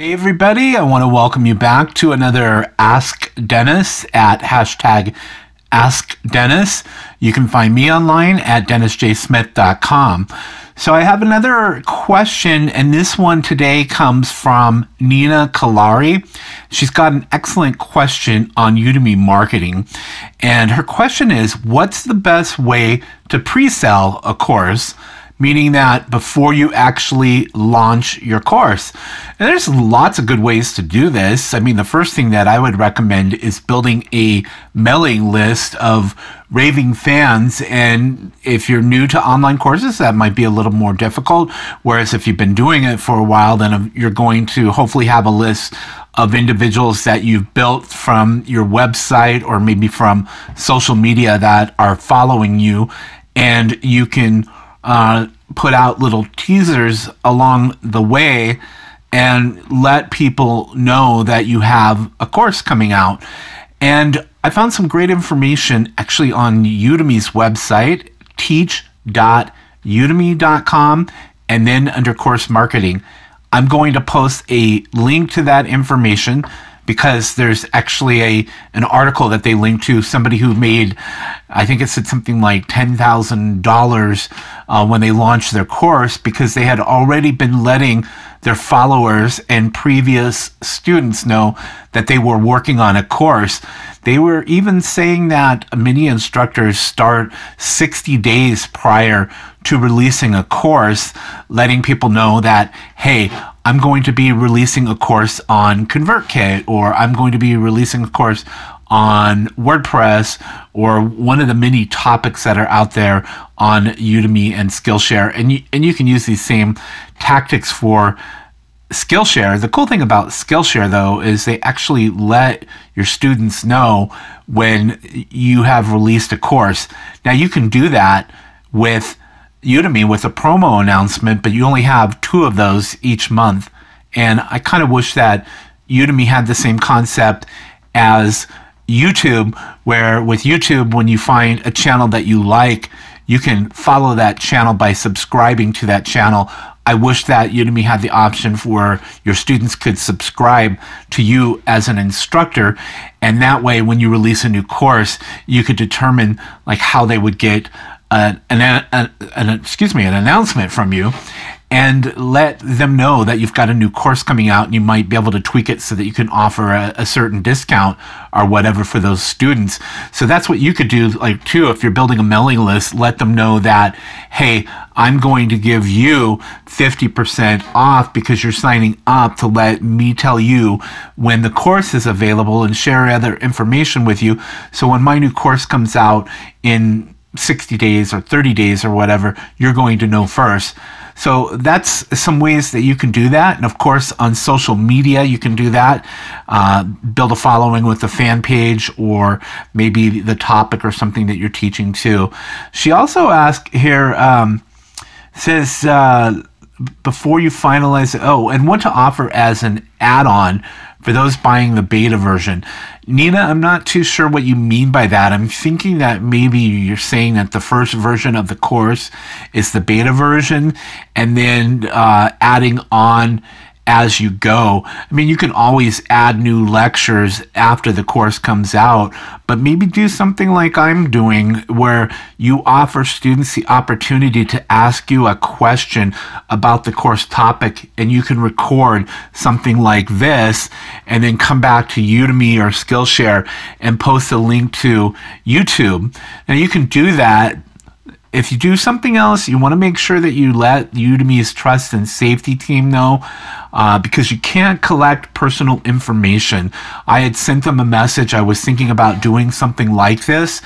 Hey, everybody, I want to welcome you back to another Ask Dennis at hashtag Ask Dennis. You can find me online at dennisjsmith.com. So I have another question, and this one today comes from Nina Kolari. She's got an excellent question on Udemy marketing. And her question is What's the best way to pre sell a course? Meaning that before you actually launch your course. And there's lots of good ways to do this. I mean, the first thing that I would recommend is building a mailing list of raving fans. And if you're new to online courses, that might be a little more difficult. Whereas if you've been doing it for a while, then you're going to hopefully have a list of individuals that you've built from your website or maybe from social media that are following you. And you can uh, put out little teasers along the way and let people know that you have a course coming out. And I found some great information actually on Udemy's website, teach.udemy.com, and then under course marketing. I'm going to post a link to that information because there's actually a an article that they linked to somebody who made I think it said something like ten thousand uh, dollars when they launched their course because they had already been letting their followers and previous students know that they were working on a course. They were even saying that many instructors start 60 days prior to releasing a course, letting people know that, hey, I'm going to be releasing a course on ConvertKit, or I'm going to be releasing a course on WordPress, or one of the many topics that are out there on Udemy and Skillshare. And you, and you can use these same tactics for Skillshare. The cool thing about Skillshare, though, is they actually let your students know when you have released a course. Now, you can do that with Udemy with a promo announcement, but you only have two of those each month. And I kind of wish that Udemy had the same concept as YouTube, where with YouTube, when you find a channel that you like, you can follow that channel by subscribing to that channel. I wish that Udemy had the option for your students could subscribe to you as an instructor. And that way, when you release a new course, you could determine like how they would get an, an, an, excuse me, an announcement from you and let them know that you've got a new course coming out and you might be able to tweak it so that you can offer a, a, certain discount or whatever for those students. So that's what you could do like too if you're building a mailing list, let them know that hey, I'm going to give you 50% off because you're signing up to let me tell you when the course is available and share other information with you. So when my new course comes out in 60 days or 30 days or whatever, you're going to know first. So that's some ways that you can do that. And of course, on social media, you can do that. Uh, build a following with a fan page or maybe the topic or something that you're teaching to. She also asked here, um, says, uh, before you finalize, it. oh, and what to offer as an add on for those buying the beta version. Nina, I'm not too sure what you mean by that. I'm thinking that maybe you're saying that the first version of the course is the beta version, and then uh, adding on as you go. I mean, you can always add new lectures after the course comes out, but maybe do something like I'm doing where you offer students the opportunity to ask you a question about the course topic and you can record something like this and then come back to Udemy or Skillshare and post a link to YouTube. Now you can do that if you do something else, you want to make sure that you let Udemy's trust and safety team know uh, because you can't collect personal information. I had sent them a message. I was thinking about doing something like this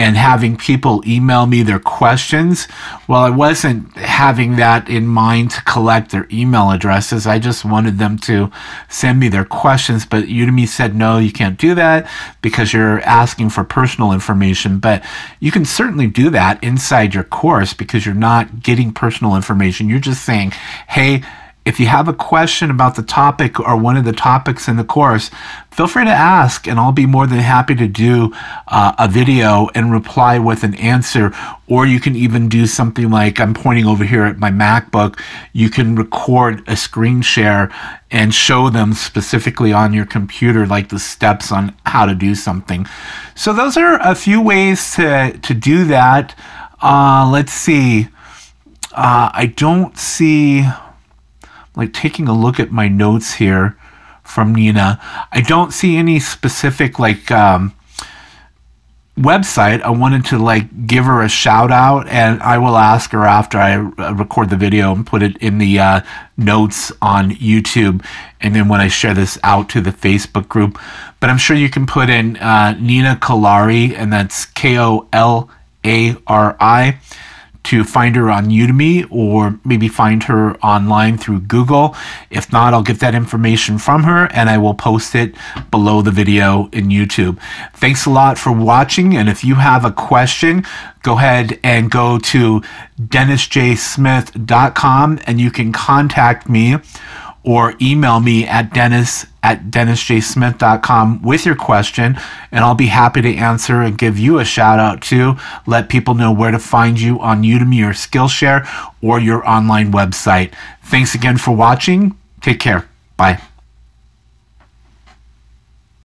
and having people email me their questions. Well, I wasn't having that in mind to collect their email addresses. I just wanted them to send me their questions. But Udemy said, no, you can't do that because you're asking for personal information. But you can certainly do that inside your course because you're not getting personal information. You're just saying, hey, if you have a question about the topic or one of the topics in the course, feel free to ask, and I'll be more than happy to do uh, a video and reply with an answer. Or you can even do something like I'm pointing over here at my MacBook. You can record a screen share and show them specifically on your computer, like the steps on how to do something. So, those are a few ways to, to do that. Uh, let's see. Uh, I don't see, like taking a look at my notes here from Nina. I don't see any specific like um, website. I wanted to like give her a shout out, and I will ask her after I uh, record the video and put it in the uh, notes on YouTube, and then when I share this out to the Facebook group. But I'm sure you can put in uh, Nina Kolari, and that's K O L A R I to find her on Udemy or maybe find her online through Google. If not, I'll get that information from her and I will post it below the video in YouTube. Thanks a lot for watching. And if you have a question, go ahead and go to dennisjsmith.com and you can contact me or email me at dennis at dennisjsmith.com with your question, and I'll be happy to answer and give you a shout out too. Let people know where to find you on Udemy or Skillshare or your online website. Thanks again for watching. Take care. Bye.